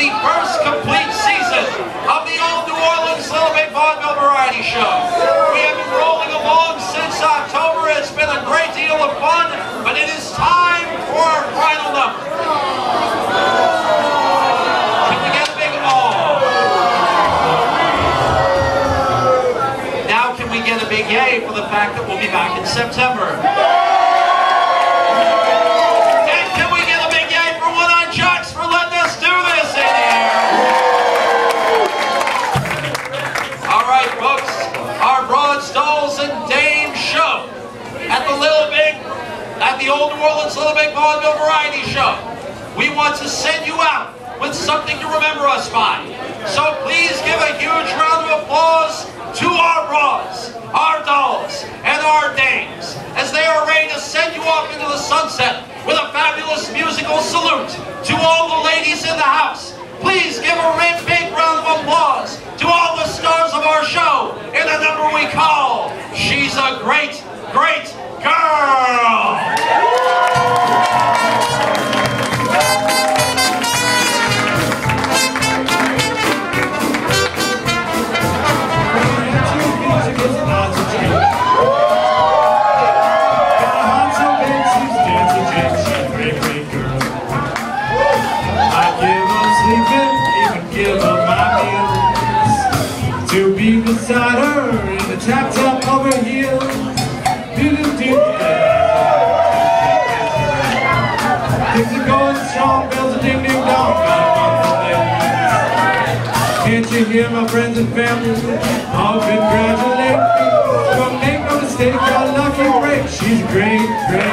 the first complete season of the Old New Orleans Little Big Vaudeville Variety Show. We have been rolling along since October. It's been a great deal of fun, but it is time for our final number. Can we get a big oh? Now can we get a big yay for the fact that we'll be back in September? Dame show at the Little Big, at the Old New Orleans Little Big Vaudeville Variety Show. We want to send you out with something to remember us by. So please give a huge round of applause to our broads, our dolls, and our dames as they are ready to send you off into the sunset with a fabulous musical salute to all the ladies in the house. Please give a big, her in the tap tap over here. Things are going strong, bells are ding ding dong. Can't you hear my friends and family all congratulate me? But make no mistake, your lucky break. She's great, great.